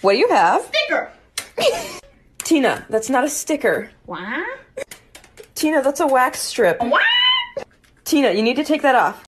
What do you have? Sticker. Tina, that's not a sticker. What? Tina, that's a wax strip. What? Tina, you need to take that off.